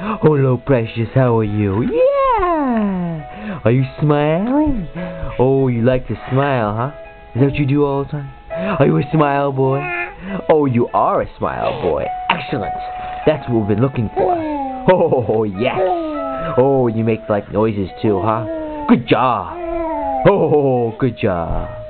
Oh, Hello, precious. How are you? Yeah. Are you smiling? Oh, you like to smile, huh? Is that what you do all the time? Are you a smile boy? Oh, you are a smile boy. Excellent. That's what we've been looking for. Oh, yes. Oh, you make like noises too, huh? Good job. Oh, good job.